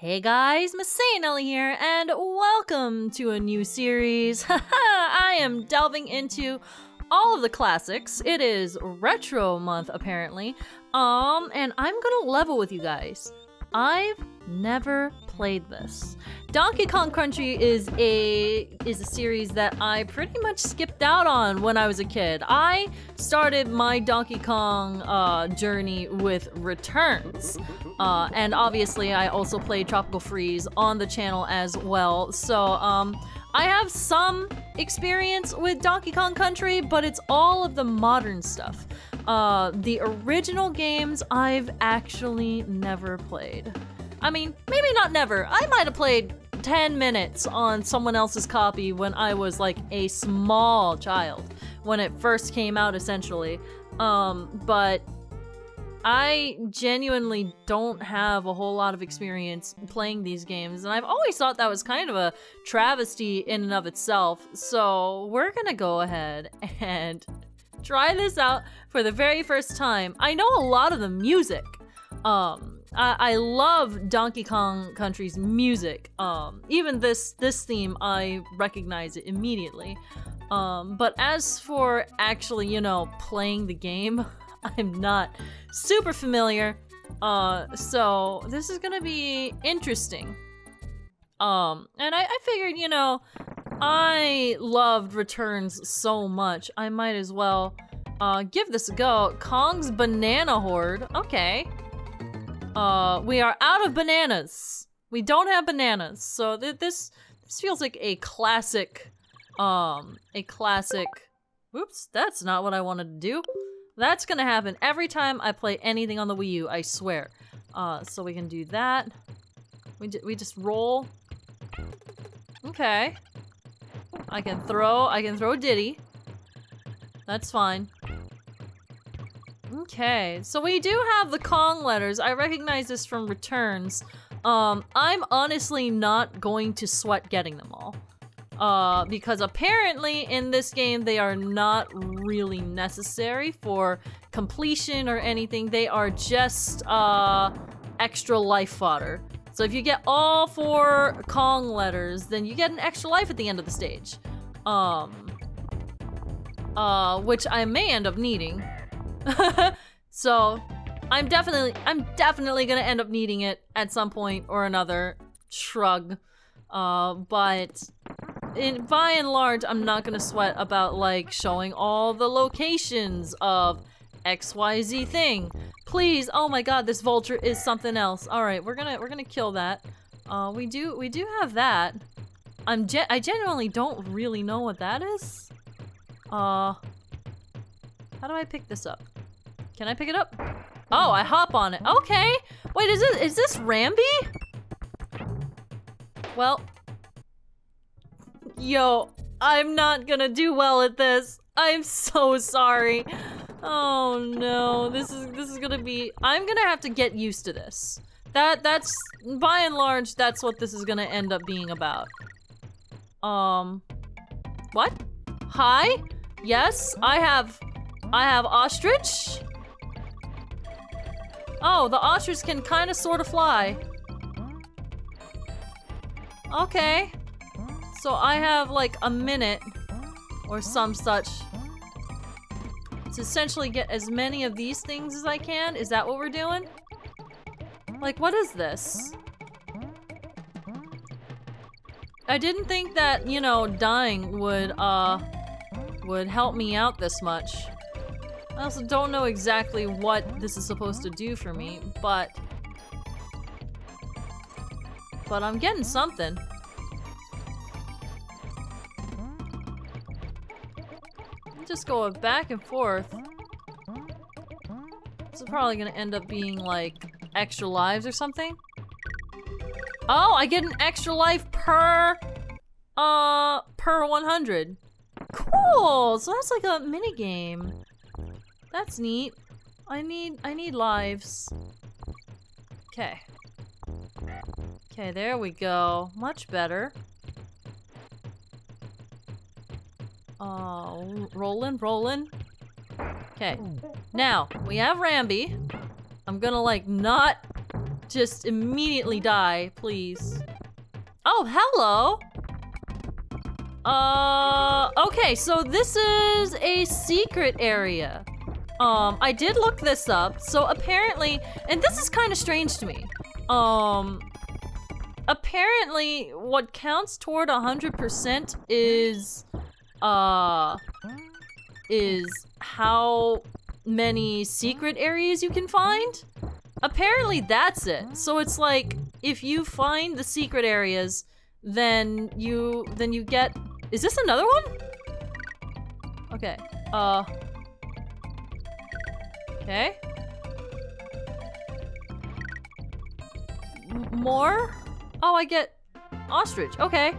Hey guys, Miss Ellie here, and welcome to a new series. I am delving into all of the classics. It is retro month apparently. Um, and I'm gonna level with you guys. I've never played this. Donkey Kong Country is a is a series that I pretty much skipped out on when I was a kid. I started my Donkey Kong uh, journey with Returns. Uh, and obviously I also played Tropical Freeze on the channel as well. So um, I have some experience with Donkey Kong Country, but it's all of the modern stuff. Uh, the original games I've actually never played. I mean, maybe not never. I might have played 10 minutes on someone else's copy when I was like a small child, when it first came out essentially. Um, but I genuinely don't have a whole lot of experience playing these games, and I've always thought that was kind of a travesty in and of itself. So we're gonna go ahead and try this out for the very first time. I know a lot of the music. Um, I, I love Donkey Kong Country's music. Um, even this this theme, I recognize it immediately. Um, but as for actually, you know, playing the game, I'm not super familiar. Uh, so this is gonna be interesting. Um, and I, I figured, you know, I loved Returns so much, I might as well uh, give this a go. Kong's Banana Hoard. Okay. Uh, we are out of bananas. We don't have bananas, so th this this feels like a classic, um, a classic. Whoops, that's not what I wanted to do. That's gonna happen every time I play anything on the Wii U. I swear. Uh, so we can do that. We we just roll. Okay. I can throw. I can throw Diddy. That's fine. Okay, so we do have the Kong letters. I recognize this from returns. Um, I'm honestly not going to sweat getting them all. Uh, because apparently in this game they are not really necessary for completion or anything. They are just, uh, extra life fodder. So if you get all four Kong letters, then you get an extra life at the end of the stage. Um, uh, which I may end up needing. so I'm definitely I'm definitely gonna end up needing it at some point or another. Shrug. Uh, but in by and large, I'm not gonna sweat about like showing all the locations of XYZ thing. Please, oh my god, this vulture is something else. Alright, we're gonna we're gonna kill that. Uh we do we do have that. I'm ge I genuinely don't really know what that is. Uh how do I pick this up? Can I pick it up? Oh, I hop on it. Okay. Wait, is it is this Rambi? Well. Yo, I'm not gonna do well at this. I'm so sorry. Oh no, this is this is gonna be I'm gonna have to get used to this. That that's by and large that's what this is gonna end up being about. Um what? Hi? Yes, I have I have ostrich. Oh, the ostrich can kind of sort of fly. Okay. So I have like a minute or some such to essentially get as many of these things as I can. Is that what we're doing? Like, what is this? I didn't think that, you know, dying would, uh, would help me out this much. I also don't know exactly what this is supposed to do for me, but... But I'm getting something. Just going back and forth. This is probably gonna end up being like extra lives or something. Oh, I get an extra life per, uh, per 100. Cool! So that's like a mini game. That's neat. I need I need lives. Okay. Okay, there we go. Much better. Oh, rolling, rolling. Okay. Now, we have Rambi. I'm gonna like not just immediately die, please. Oh, hello! Uh, okay, so this is a secret area. Um, I did look this up, so apparently, and this is kind of strange to me. Um, apparently what counts toward 100% is, uh, is how many secret areas you can find. Apparently that's it. So it's like, if you find the secret areas, then you, then you get, is this another one? Okay, uh, okay. M more? Oh, I get ostrich, okay.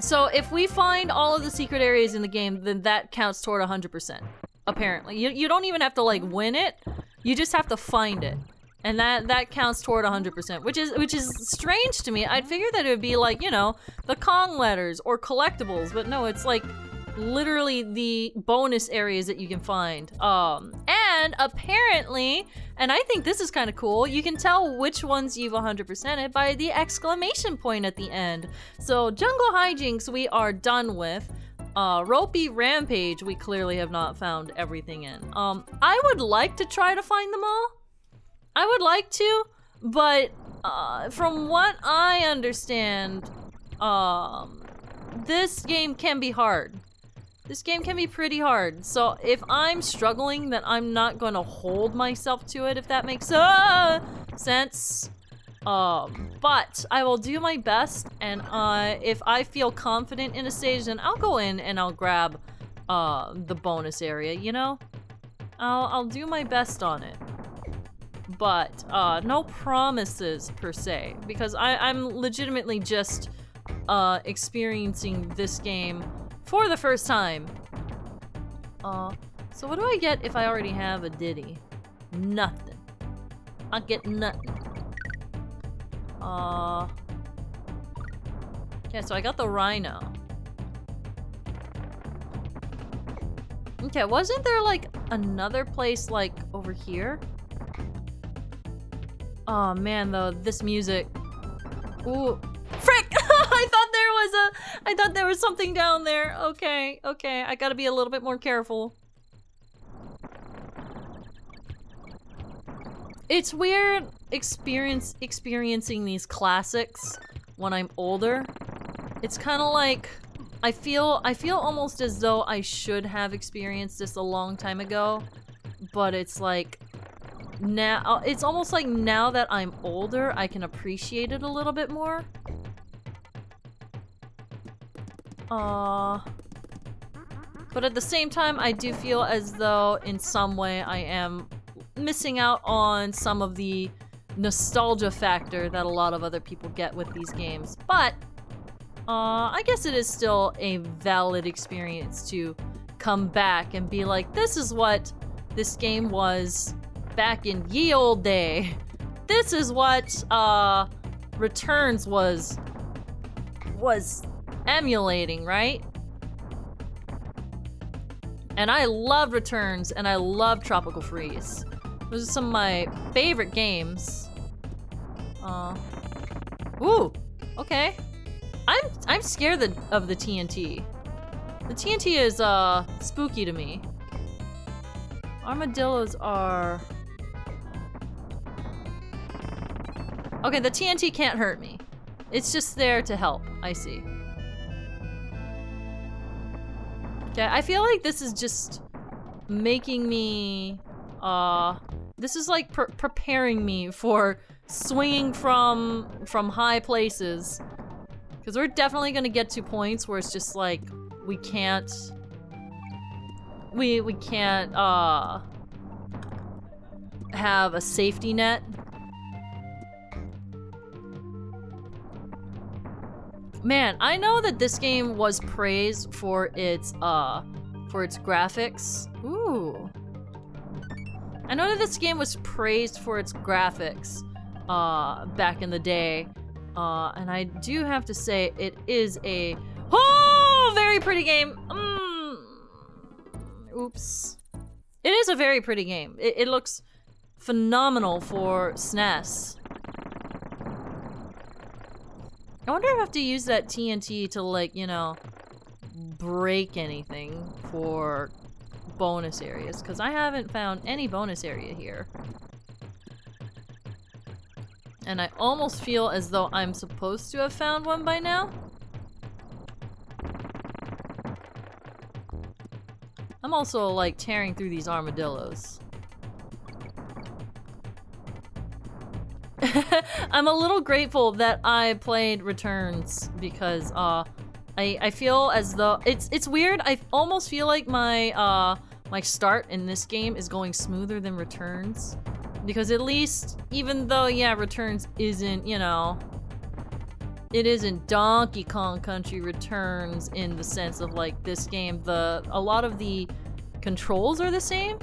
So if we find all of the secret areas in the game, then that counts toward 100%. Apparently. You, you don't even have to like win it. You just have to find it. And that that counts toward 100%, which is which is strange to me. I'd figure that it would be like, you know, the Kong letters or collectibles, but no, it's like literally the bonus areas that you can find. Um, and apparently, and I think this is kind of cool, you can tell which ones you've 100%ed by the exclamation point at the end. So Jungle Hijinxs we are done with. Uh, Ropey Rampage we clearly have not found everything in. Um, I would like to try to find them all. I would like to, but uh, from what I understand, um, this game can be hard. This game can be pretty hard, so if I'm struggling, then I'm not going to hold myself to it, if that makes uh, sense. Um, but I will do my best, and uh, if I feel confident in a stage, then I'll go in and I'll grab uh, the bonus area, you know? I'll, I'll do my best on it. But uh, no promises, per se, because I, I'm legitimately just uh, experiencing this game for the first time. Uh, so what do I get if I already have a Diddy? Nothing. I get nothing. Uh, yeah, so I got the Rhino. Okay, wasn't there like another place like over here? Oh man, though, this music. Ooh, I thought there was something down there. Okay, okay, I gotta be a little bit more careful. It's weird experience experiencing these classics when I'm older. It's kind of like I feel I feel almost as though I should have experienced this a long time ago, but it's like now it's almost like now that I'm older, I can appreciate it a little bit more. Uh, but at the same time, I do feel as though in some way I am missing out on some of the nostalgia factor that a lot of other people get with these games. But uh, I guess it is still a valid experience to come back and be like, this is what this game was back in ye old day. This is what uh, Returns was was emulating, right? And I love Returns and I love Tropical Freeze. Those are some of my favorite games. Uh, ooh, okay. I'm I'm scared of the TNT. The TNT is uh spooky to me. Armadillos are Okay, the TNT can't hurt me. It's just there to help. I see. Okay, I feel like this is just making me, uh, this is like pre preparing me for swinging from, from high places. Because we're definitely gonna get to points where it's just like, we can't, we, we can't, uh, have a safety net. Man, I know that this game was praised for its, uh, for its graphics. Ooh. I know that this game was praised for its graphics, uh, back in the day. Uh, and I do have to say, it is a, oh, very pretty game. Mm. Oops. It is a very pretty game. It, it looks phenomenal for SNES. I wonder if I have to use that TNT to, like, you know, break anything for bonus areas, because I haven't found any bonus area here. And I almost feel as though I'm supposed to have found one by now. I'm also, like, tearing through these armadillos. I'm a little grateful that I played Returns because, uh, I, I feel as though it's it's weird. I almost feel like my uh my start in this game is going smoother than Returns because at least even though yeah Returns isn't you know it isn't Donkey Kong Country Returns in the sense of like this game the a lot of the controls are the same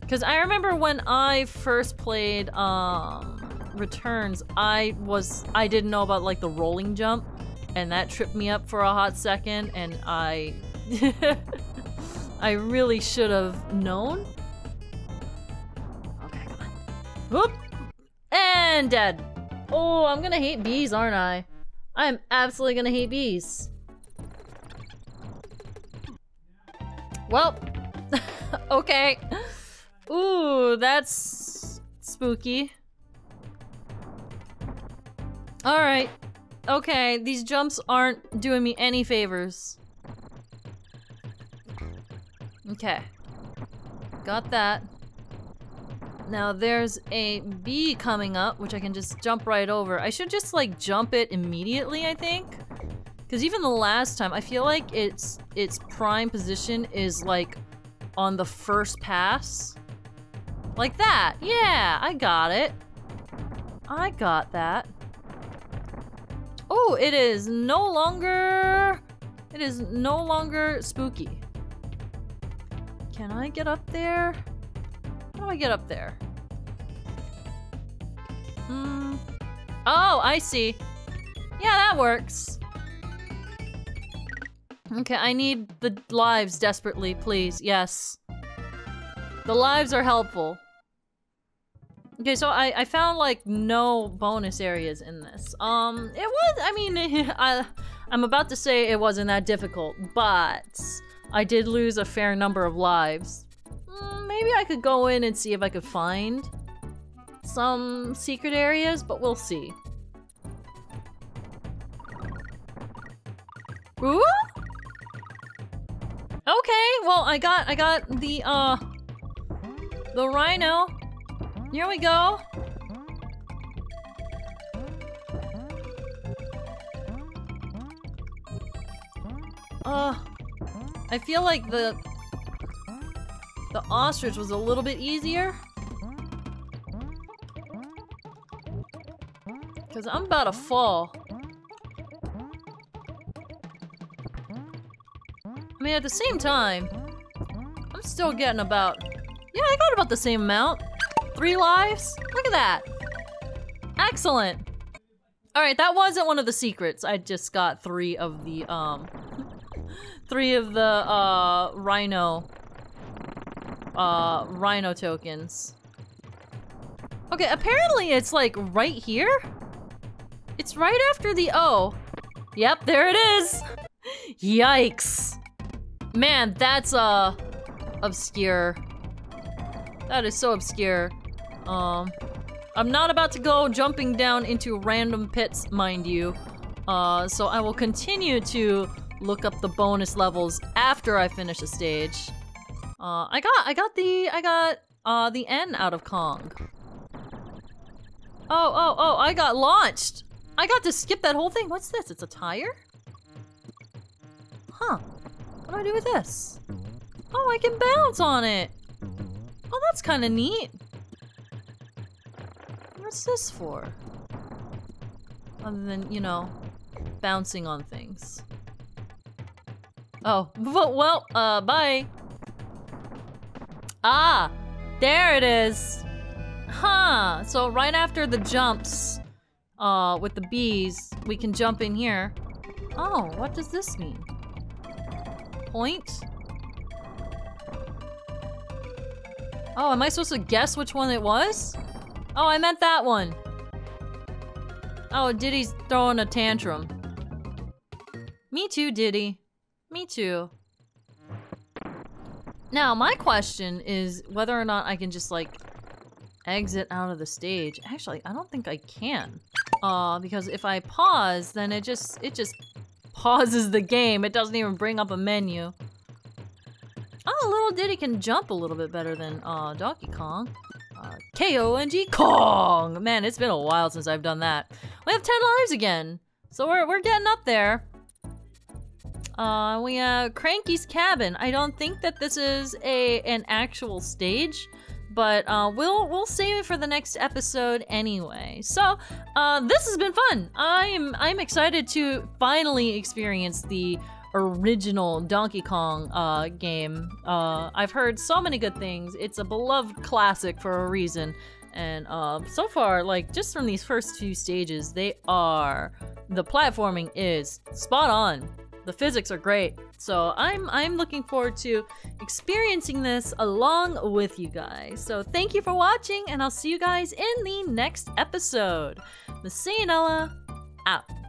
because I remember when I first played um Returns I was I didn't know about like the rolling jump and that tripped me up for a hot second, and I... I really should have known. Okay, come on. Whoop! And dead. Oh, I'm gonna hate bees, aren't I? I'm absolutely gonna hate bees. Well, okay. Ooh, that's spooky. Alright, Okay, these jumps aren't doing me any favors. Okay. Got that. Now there's a bee coming up, which I can just jump right over. I should just like jump it immediately, I think. Because even the last time, I feel like its its prime position is like on the first pass. Like that. Yeah, I got it. I got that. Oh, it is no longer... It is no longer spooky. Can I get up there? How do I get up there? Hmm. Oh, I see. Yeah, that works. Okay, I need the lives desperately, please. Yes. The lives are helpful. Okay, so I, I found like no bonus areas in this. Um, it was, I mean, I, I'm about to say it wasn't that difficult, but I did lose a fair number of lives. Mm, maybe I could go in and see if I could find some secret areas, but we'll see. Ooh? Okay, well, I got, I got the, uh, the rhino. Here we go. Uh, I feel like the the ostrich was a little bit easier. Cause I'm about to fall. I mean, at the same time, I'm still getting about... Yeah, I got about the same amount. Three lives? Look at that. Excellent. All right, that wasn't one of the secrets. I just got three of the, um, three of the, uh, rhino, uh, rhino tokens. Okay, apparently it's like right here? It's right after the O. Yep, there it is. Yikes. Man, that's, uh, obscure. That is so obscure. Um, I'm not about to go jumping down into random pits, mind you. Uh, so I will continue to look up the bonus levels after I finish a stage. Uh, I got, I got the, I got, uh, the N out of Kong. Oh, oh, oh, I got launched! I got to skip that whole thing. What's this? It's a tire? Huh. What do I do with this? Oh, I can bounce on it! Oh, that's kind of neat. What's this for? Other than, you know, bouncing on things. Oh, well, uh, bye. Ah, there it is. Huh, so right after the jumps, uh, with the bees, we can jump in here. Oh, what does this mean? Point? Oh, am I supposed to guess which one it was? Oh, I meant that one. Oh, Diddy's throwing a tantrum. Me too, Diddy. Me too. Now, my question is whether or not I can just, like, exit out of the stage. Actually, I don't think I can. Uh, because if I pause, then it just, it just pauses the game. It doesn't even bring up a menu. Oh, little Diddy can jump a little bit better than uh, Donkey Kong. K-O-N-G Kong! Man, it's been a while since I've done that. We have 10 lives again. So we're, we're getting up there. Uh, we have Cranky's Cabin. I don't think that this is a an actual stage, but uh, we'll we'll save it for the next episode anyway. So uh, this has been fun. I'm I'm excited to finally experience the original Donkey Kong uh, game. Uh, I've heard so many good things. It's a beloved classic for a reason. And uh, so far, like just from these first two stages, they are the platforming is spot on. The physics are great. So I'm I'm looking forward to experiencing this along with you guys. So thank you for watching, and I'll see you guys in the next episode. MasaeAnela out.